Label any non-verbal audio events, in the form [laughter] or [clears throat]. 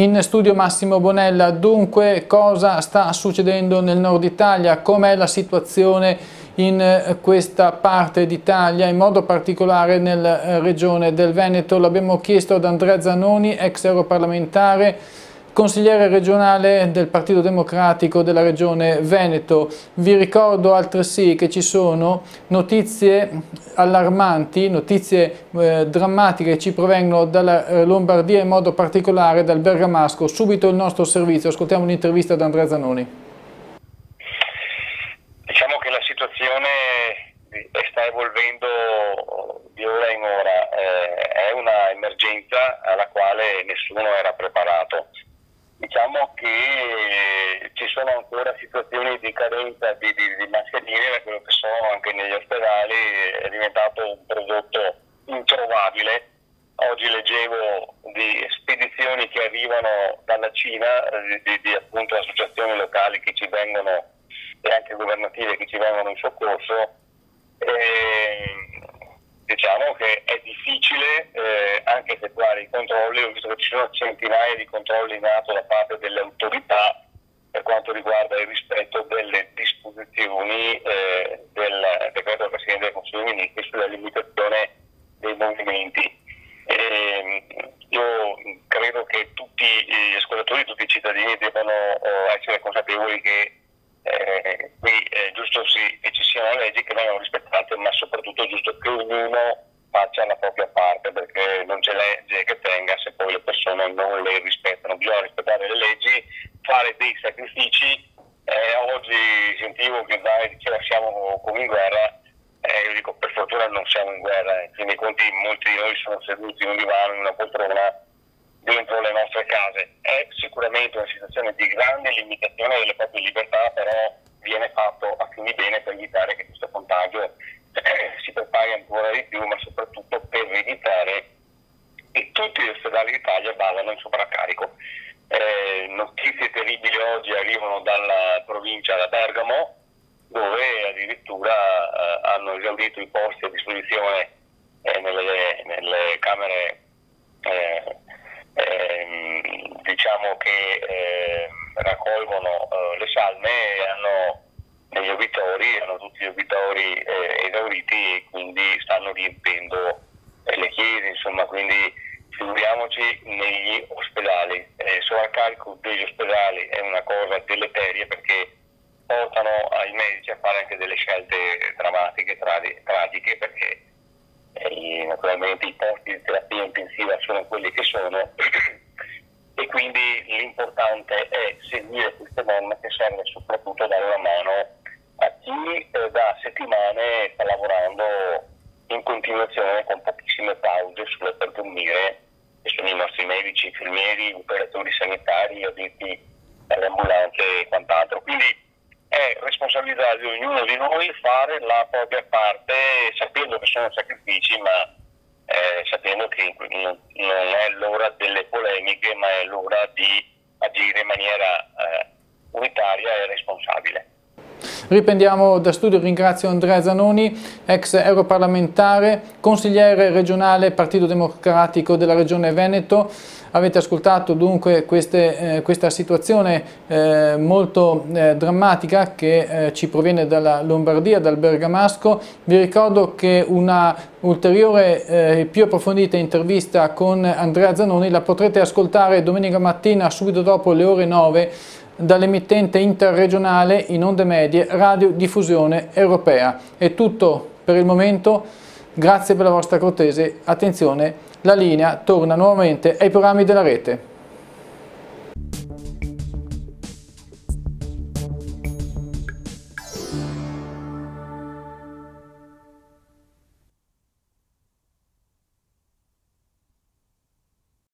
In studio Massimo Bonella, dunque cosa sta succedendo nel nord Italia, com'è la situazione in eh, questa parte d'Italia, in modo particolare nella eh, regione del Veneto. L'abbiamo chiesto ad Andrea Zanoni, ex europarlamentare, consigliere regionale del Partito Democratico della regione Veneto. Vi ricordo altresì che ci sono notizie allarmanti, notizie eh, drammatiche che ci provengono dalla eh, Lombardia in modo particolare dal Bergamasco. Subito il nostro servizio, ascoltiamo un'intervista da Andrea Zanoni. Diciamo che la situazione sta evolvendo di ora in ora, eh, è una emergenza alla quale nessuno era preparato diciamo che ci sono ancora situazioni di carenza di, di, di mascherine, da quello che so anche negli ospedali è diventato un prodotto introvabile. Oggi leggevo di spedizioni che arrivano dalla Cina, di, di appunto associazioni locali che ci vengono e anche governative che ci vengono in soccorso. E diciamo che è difficile eh, anche effettuare i controlli, ho visto che ci sono centinaia di controlli in atto da parte delle autorità per quanto riguarda il rispetto delle disposizioni eh, del decreto del Presidente del Consiglio dei Ministri sulla limitazione dei movimenti. E, ehm, io credo che tutti gli ascoltatori, tutti i cittadini debbano oh, essere consapevoli che eh, qui è giusto sì, che ci siano leggi che vengano rispettate, ma soprattutto è giusto che ognuno faccia la propria parte, perché non c'è legge che tenga se poi le persone non le rispettano. Bisogna rispettare le leggi, fare dei sacrifici. Eh, oggi sentivo che Dai diceva siamo come in guerra, eh, io dico per fortuna non siamo in guerra, fin dei conti molti di noi sono seduti in un divano, in una poltrona dentro le nostre case. È sicuramente una situazione di grande limitazione delle proprie libertà, però viene fatto a fin di bene per evitare che questo contagio eh, si prepari ancora di più, ma soprattutto per evitare che tutti gli ospedali d'Italia vadano in sovraccarico. Eh, notizie terribili oggi arrivano dalla provincia da Bergamo, dove addirittura eh, hanno esaurito i posti a disposizione eh, nelle, nelle camere eh, ehm, diciamo che eh, raccolgono eh, le salme e hanno degli obitori, hanno tutti gli obitori eh, esauriti e quindi stanno riempendo le chiese, insomma, quindi figuriamoci negli sovraccarico degli ospedali è una cosa deleteria perché portano ai medici a fare anche delle scelte drammatiche, tragiche, perché eh, naturalmente i posti di terapia intensiva sono quelli che sono. [clears throat] E quindi l'importante è seguire queste norme che serve soprattutto dare una mano a chi eh, da settimane sta lavorando in continuazione con pochissime pause sulle per dormire che sono i nostri medici, infermieri, operatori sanitari, addetti alle ambulanze e quant'altro. Quindi è responsabilità di ognuno di noi fare la propria parte sapendo che sono sacrifici ma eh, sapendo che non, è l'ora delle polemiche ma è l'ora di agire in maniera eh, unitaria e responsabile. Riprendiamo da studio, ringrazio Andrea Zanoni, ex europarlamentare, consigliere regionale Partito Democratico della Regione Veneto. Avete ascoltato dunque queste, eh, questa situazione eh, molto eh, drammatica che eh, ci proviene dalla Lombardia, dal Bergamasco. Vi ricordo che una ulteriore e eh, più approfondita intervista con Andrea Zanoni la potrete ascoltare domenica mattina subito dopo le ore 9 dall'emittente interregionale in onde medie Radio Diffusione Europea. È tutto per il momento, grazie per la vostra cortese attenzione la linea torna nuovamente ai programmi della rete.